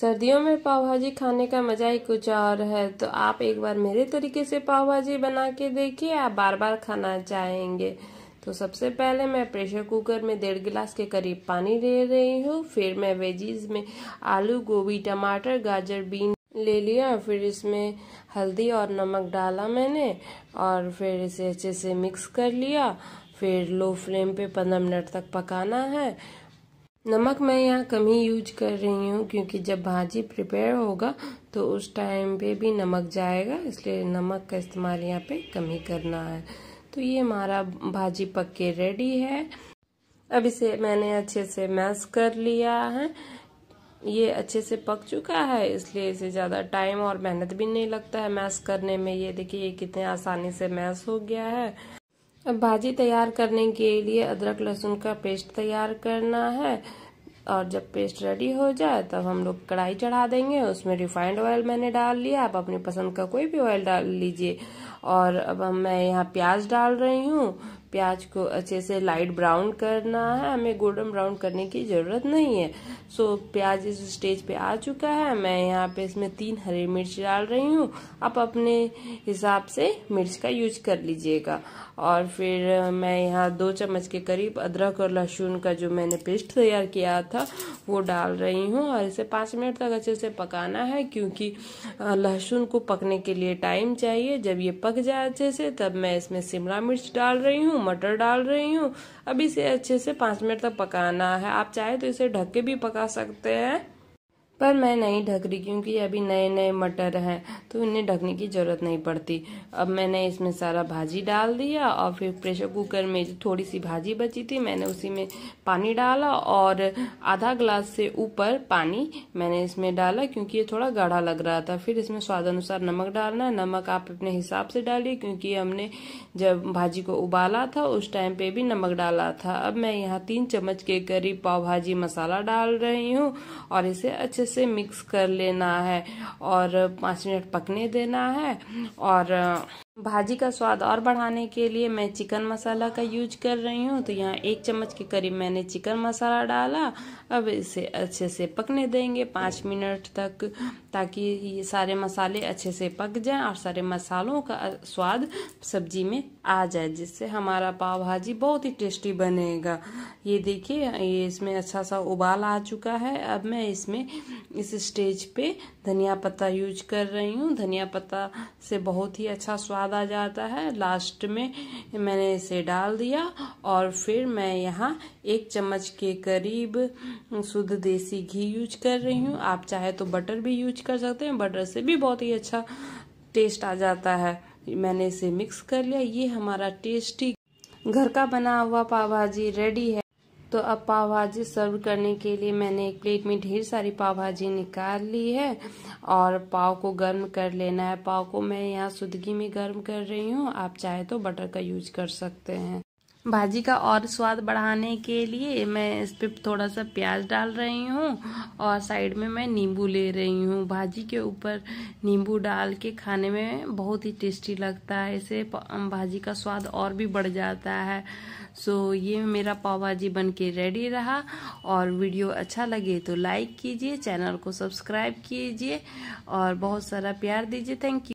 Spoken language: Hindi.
सर्दियों में पाव भाजी खाने का मज़ा ही कुछ और है। तो आप एक बार मेरे तरीके से पाव भाजी बना के देखिए, आप बार बार खाना चाहेंगे। तो सबसे पहले मैं प्रेशर कुकर में डेढ़ गिलास के करीब पानी ले रही हूँ। फिर मैं वेजीज में आलू, गोभी, टमाटर, गाजर, बीन ले लिया। फिर इसमें हल्दी और नमक डाला मैंने और फिर इसे अच्छे से मिक्स कर लिया। फिर लो फ्लेम पे पंद्रह मिनट तक पकाना है। नमक मैं यहाँ कम ही यूज़ कर रही हूँ, क्योंकि जब भाजी प्रिपेयर होगा तो उस टाइम पे भी नमक जाएगा, इसलिए नमक का इस्तेमाल यहाँ पे कम ही करना है। तो ये हमारा भाजी पक के रेडी है। अब इसे मैंने अच्छे से मैश कर लिया है। ये अच्छे से पक चुका है, इसलिए इसे ज़्यादा टाइम और मेहनत भी नहीं लगता है मैश करने में। ये देखिए, ये कितने आसानी से मैश हो गया है। अब भाजी तैयार करने के लिए अदरक लहसुन का पेस्ट तैयार करना है। और जब पेस्ट रेडी हो जाए, तब हम लोग कढ़ाई चढ़ा देंगे। उसमें रिफाइंड ऑयल मैंने डाल लिया। आप अपनी पसंद का कोई भी ऑयल डाल लीजिए। और अब मैं यहाँ प्याज डाल रही हूँ। प्याज को अच्छे से लाइट ब्राउन करना है। हमें गोल्डन ब्राउन करने की ज़रूरत नहीं है। सो प्याज इस स्टेज पे आ चुका है। मैं यहाँ पे इसमें तीन हरी मिर्च डाल रही हूँ। आप अपने हिसाब से मिर्च का यूज़ कर लीजिएगा। और फिर मैं यहाँ दो चम्मच के करीब अदरक और लहसुन का जो मैंने पेस्ट तैयार किया था, वो डाल रही हूँ। और इसे पाँच मिनट तक अच्छे से पकाना है, क्योंकि लहसुन को पकने के लिए टाइम चाहिए। जब ये पक जाए अच्छे से, तब मैं इसमें शिमला मिर्च डाल रही हूँ। मटर डाल रही हूँ। अब इसे अच्छे से पाँच मिनट तक पकाना है। आप चाहे तो इसे ढक के भी पका सकते हैं। पर मैं नहीं ढक रही क्योंकि अभी नए नए मटर हैं तो इन्हें ढकने की ज़रूरत नहीं पड़ती। अब मैंने इसमें सारा भाजी डाल दिया और फिर प्रेशर कुकर में जो थोड़ी सी भाजी बची थी, मैंने उसी में पानी डाला और आधा ग्लास से ऊपर पानी मैंने इसमें डाला क्योंकि ये थोड़ा गाढ़ा लग रहा था। फिर इसमें स्वाद अनुसार नमक डालना है। नमक आप अपने हिसाब से डालिए क्योंकि हमने जब भाजी को उबाला था, उस टाइम पे भी नमक डाला था। अब मैं यहाँ तीन चम्मच के करीब पाव भाजी मसाला डाल रही हूँ और इसे अच्छे से मिक्स कर लेना है और पाँच मिनट पकने देना है और भाजी का स्वाद और बढ़ाने के लिए मैं चिकन मसाला का यूज़ कर रही हूँ। तो यहाँ एक चम्मच के करीब मैंने चिकन मसाला डाला। अब इसे अच्छे से पकने देंगे पाँच मिनट तक, ताकि ये सारे मसाले अच्छे से पक जाएँ और सारे मसालों का स्वाद सब्ज़ी में आ जाए, जिससे हमारा पाव भाजी बहुत ही टेस्टी बनेगा। ये देखिए, ये इसमें अच्छा सा उबाल आ चुका है। अब मैं इसमें इस स्टेज पे धनिया पत्ता यूज़ कर रही हूँ। धनिया पत्ता से बहुत ही अच्छा स्वाद आ जाता है। लास्ट में मैंने इसे डाल दिया और फिर मैं यहाँ एक चम्मच के करीब शुद्ध देसी घी यूज़ कर रही हूँ। आप चाहे तो बटर भी यूज़ कर सकते हैं। बटर से भी बहुत ही अच्छा टेस्ट आ जाता है। मैंने इसे मिक्स कर लिया। ये हमारा टेस्टी घर का बना हुआ पाव भाजी रेडी है। तो अब पाव भाजी सर्व करने के लिए मैंने एक प्लेट में ढेर सारी पाव भाजी निकाल ली है और पाव को गर्म कर लेना है। पाव को मैं यहाँ सुदगी में गर्म कर रही हूँ। आप चाहे तो बटर का यूज़ कर सकते हैं। भाजी का और स्वाद बढ़ाने के लिए मैं इस पर थोड़ा सा प्याज डाल रही हूँ और साइड में मैं नींबू ले रही हूँ। भाजी के ऊपर नींबू डाल के खाने में बहुत ही टेस्टी लगता है। इसे भाजी का स्वाद और भी बढ़ जाता है। सो, ये मेरा पाव भाजी बन के रेडी रहा। और वीडियो अच्छा लगे तो लाइक कीजिए, चैनल को सब्सक्राइब कीजिए और बहुत सारा प्यार दीजिए। Thank you